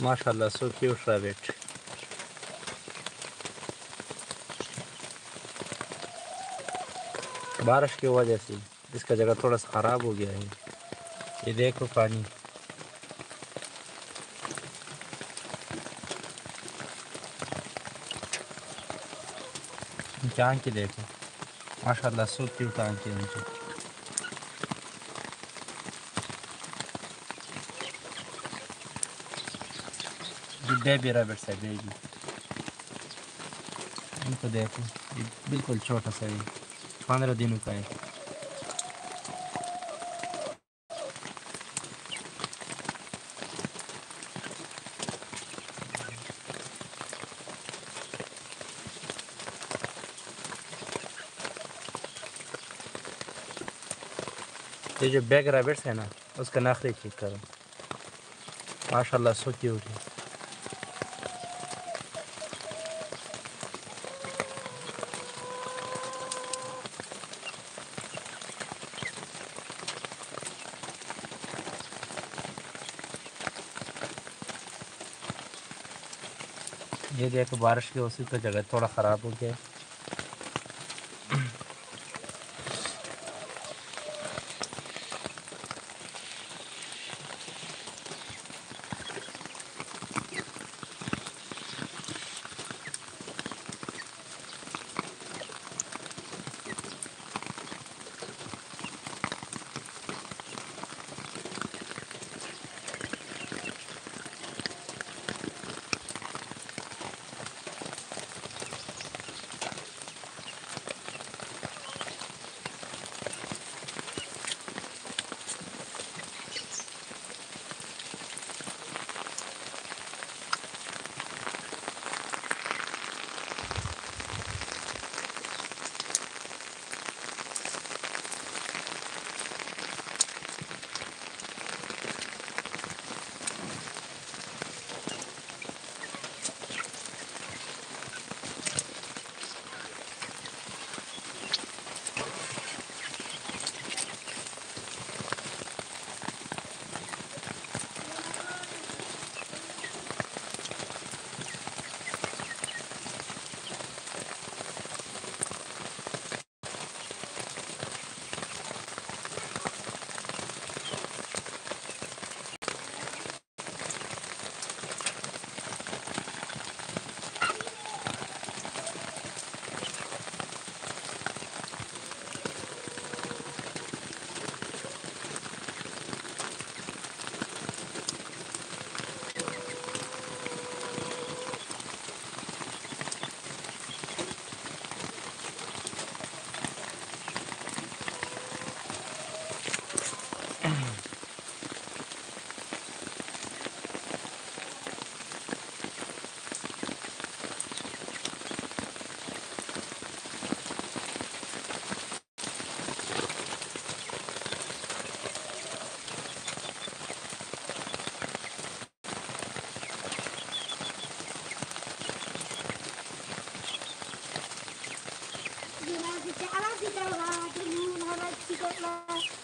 ماشاء اللہ so cute بارش کی وجہ سے اس کا جگہ تھوڑا سا خراب ہو گیا ہے یہ دیکھو پانی کی دیکھو ماشاء اللہ سو کیوٹ آنکھ ان جی، کی بیبی ریبٹس ہے بیبی ان کو دیکھو یہ بالکل چھوٹا سا ہے پندرہ دنوں کا ہے۔ یہ جو بیگ ریبٹس ہے نا، اس کا نخری چیک کرو۔ ماشاء اللہ سو کیوٹ یہ دیکھو بارش کی اسی تو جگہ تھوڑا خراب ہو گیا ماشاء اللہ کتنا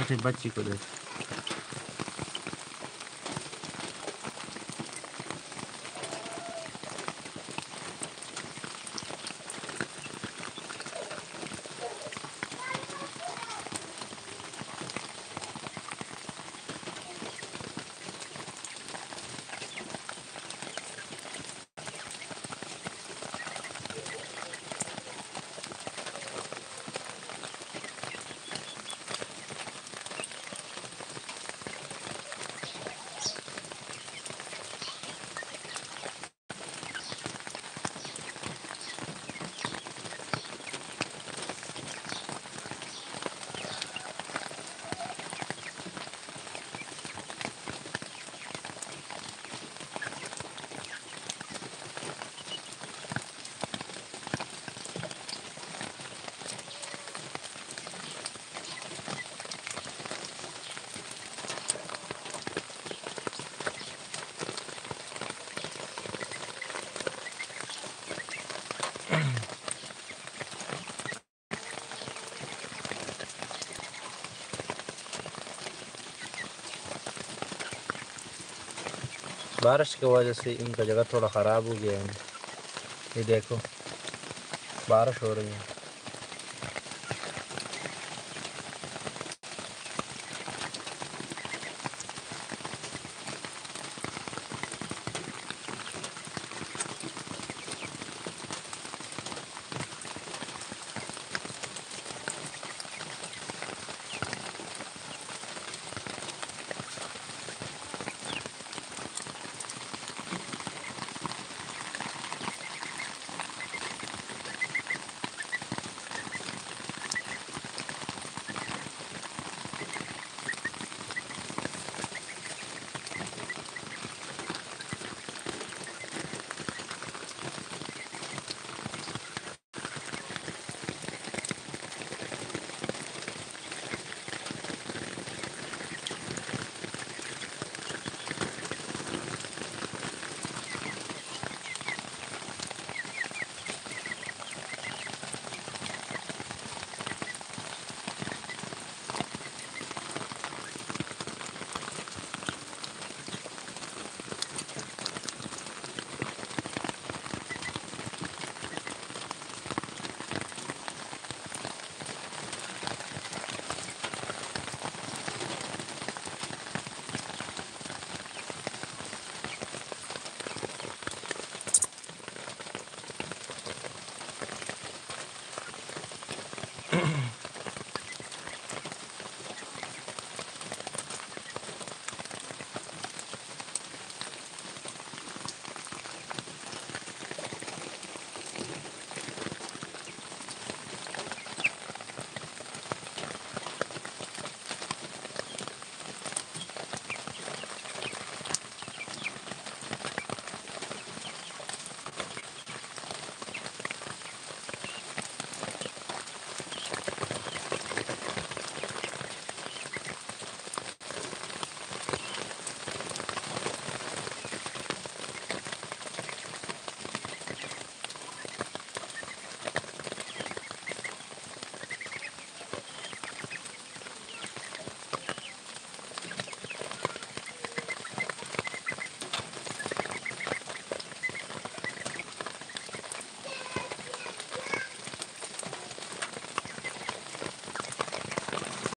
رہے چھوٹی بچی کو دیکھ۔ بارش کی وجہ سے ان کا جگہ تھوڑا خراب ہو گیا ہے۔ یہ دیکھو، بارش ہو رہی ہے۔